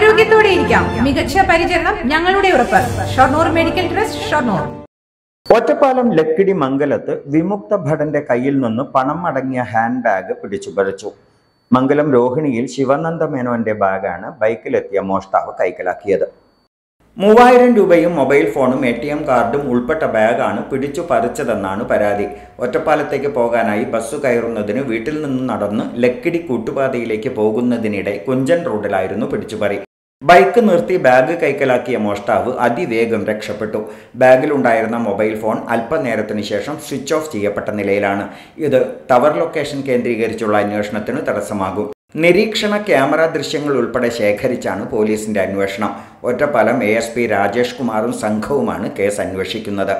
ആരോഗ്യത്തോടെ ഇരിക്കാം. മികച്ച പരിചരണം ഞങ്ങളുടെ ഉറപ്പ്. Shoranur medical trust Shoranur. Ottapalam Lakkidi മംഗലത്ത് വിമുക്ത ഭടന്റെ കയ്യിൽ നിന്ന് പണം അടങ്ങിയ ഹാൻഡ് ബാഗ് പിടിച്ചുപറിച്ചു മംഗലം രോഹിണിയിൽ ശിവനന്ദ മേനോന്റെ ബാഗാണ് ബൈക്കിലെത്തിയ മോഷ്ടാവ് കൈക്കലാക്കിയത്. മൂവായിരം രൂപയും മൊബൈൽ ഫോണും എ ടി എം കാർഡും ഉൾപ്പെട്ട ബാഗാണ് പിടിച്ചു പറിച്ചതെന്നാണ് പരാതി. ഒറ്റപ്പാലത്തേക്ക് പോകാനായി ബസ് കയറുന്നതിന് വീട്ടിൽ നിന്ന് നടന്ന് ലക്കിടി കൂട്ടുപാതയിലേക്ക് പോകുന്നതിനിടെ കുഞ്ചൻ റോഡിലായിരുന്നു പിടിച്ചുപറി. ബൈക്ക് നിർത്തി ബാഗ് കൈക്കലാക്കിയ മോഷ്ടാവ് അതിവേഗം രക്ഷപ്പെട്ടു. ബാഗിലുണ്ടായിരുന്ന മൊബൈൽ ഫോൺ അല്പനേരത്തിന് ശേഷം സ്വിച്ച് ഓഫ് ചെയ്യപ്പെട്ട നിലയിലാണ്. ഇത് ടവർ ലൊക്കേഷൻ കേന്ദ്രീകരിച്ചുള്ള അന്വേഷണത്തിന് തടസ്സമാകും. നിരീക്ഷണ ക്യാമറ ദൃശ്യങ്ങൾ ഉൾപ്പെടെ ശേഖരിച്ചാണ് പോലീസിന്റെ അന്വേഷണം. Ottapalam A S P Rajesh കുമാറും സംഘവുമാണ് കേസ് അന്വേഷിക്കുന്നത്.